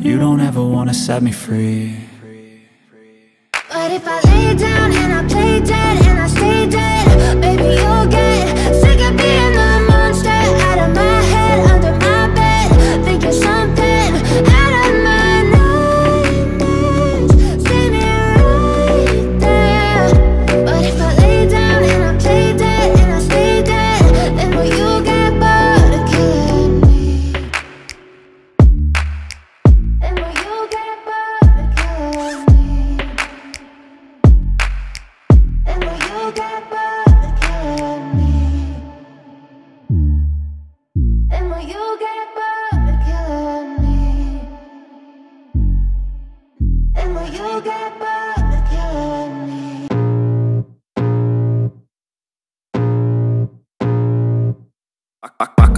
You don't ever wanna set me free. But if I lay down and I play And will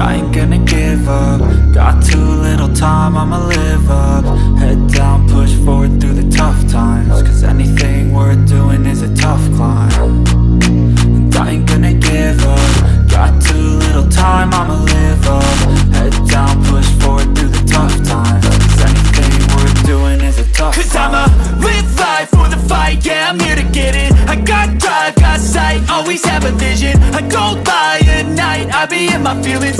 I ain't gonna give up. Got too little time, I'ma live up. Head down, push forward through the tough times. Cause anything worth doing is a tough climb. And I ain't gonna give up. Got too little time, I'ma live up. Head down, push forward through the tough times. Cause anything worth doing is a tough Cause climb. I'ma live life for the fight, yeah, I'm here to get it. I got drive, got sight, always have a vision. I go by at night, I be in my feelings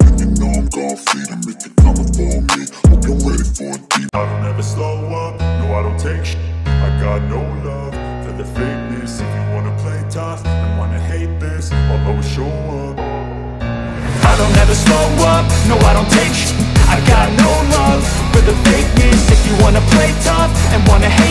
then you know I'm gon' feed 'em If you're coming for me. Hope you're ready for. I don't ever slow up, no I don't take sh I got no love for the fakeness If you wanna play tough and wanna hate this I'll always show up I don't ever slow up, no I don't take sh I got no love for the fakeness If you wanna play tough and wanna hate